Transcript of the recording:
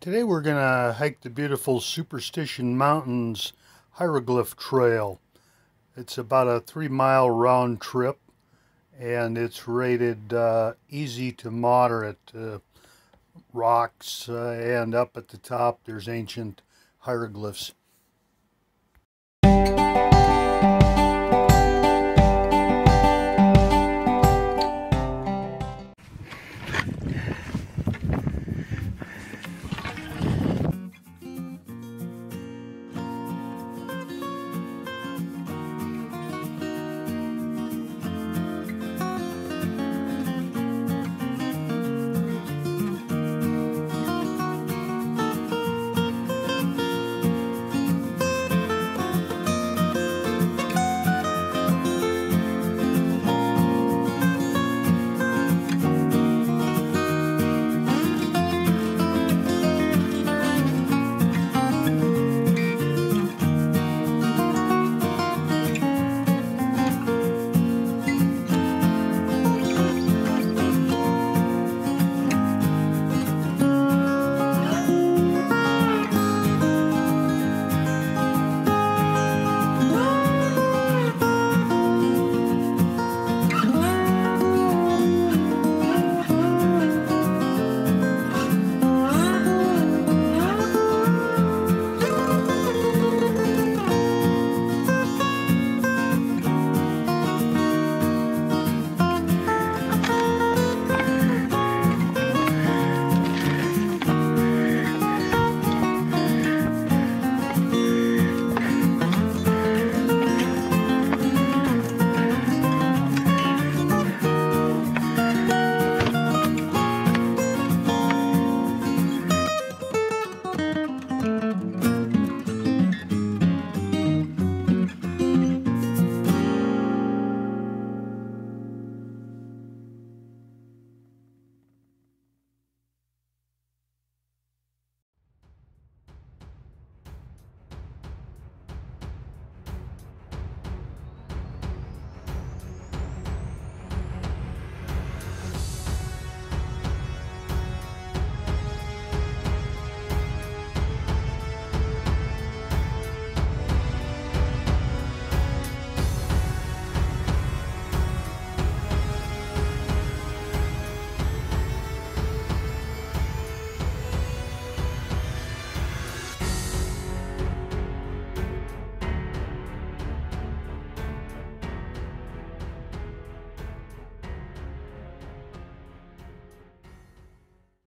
Today we're going to hike the beautiful Superstition Mountains Hieroglyph Trail. It's about a three mile round trip and it's rated uh, easy to moderate. Uh, rocks uh, and up at the top there's ancient hieroglyphs.